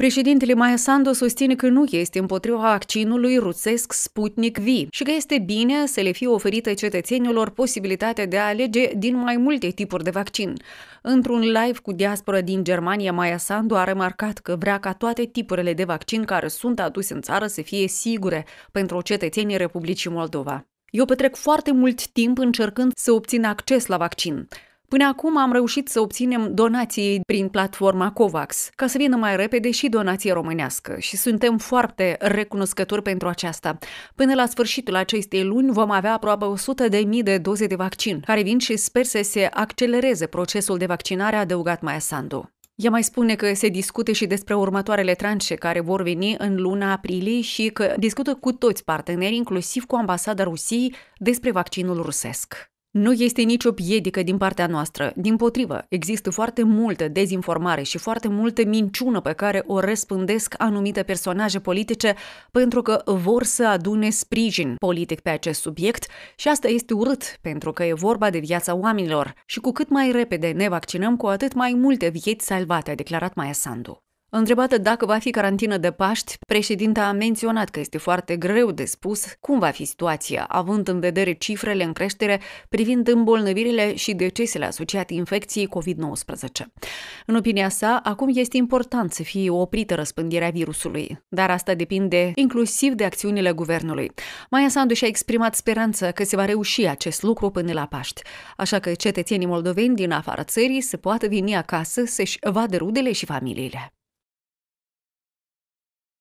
Președintele Maia Sandu susține că nu este împotriva vaccinului rusesc Sputnik V și că este bine să le fie oferită cetățenilor posibilitatea de a alege din mai multe tipuri de vaccin. Într-un live cu diaspora din Germania, Maia Sandu a remarcat că vrea ca toate tipurile de vaccin care sunt aduse în țară să fie sigure pentru cetățenii Republicii Moldova. Eu petrec foarte mult timp încercând să obțin acces la vaccin. Până acum am reușit să obținem donații prin platforma COVAX, ca să vină mai repede și donație românească și suntem foarte recunoscători pentru aceasta. Până la sfârșitul acestei luni vom avea aproape 100.000 de doze de vaccin, care vin și sper să se accelereze procesul de vaccinare, a adăugat Maia Sandu. Ea mai spune că se discute și despre următoarele tranșe care vor veni în luna aprilie și că discută cu toți partenerii, inclusiv cu ambasada Rusiei, despre vaccinul rusesc. Nu este nicio piedică din partea noastră. Din potrivă, există foarte multă dezinformare și foarte multă minciună pe care o răspândesc anumite personaje politice pentru că vor să adune sprijin politic pe acest subiect și asta este urât pentru că e vorba de viața oamenilor și cu cât mai repede ne vaccinăm, cu atât mai multe vieți salvate, a declarat Maia Sandu. Întrebată dacă va fi carantină de Paști, președinta a menționat că este foarte greu de spus cum va fi situația, având în vedere cifrele în creștere privind îmbolnăvirile și decesele asociate infecției COVID-19. În opinia sa, acum este important să fie oprită răspândirea virusului, dar asta depinde inclusiv de acțiunile guvernului. Maia Sandu și-a exprimat speranță că se va reuși acest lucru până la Paști, așa că cetățenii moldoveni din afara țării se poată veni acasă să-și vadă rudele și familiile.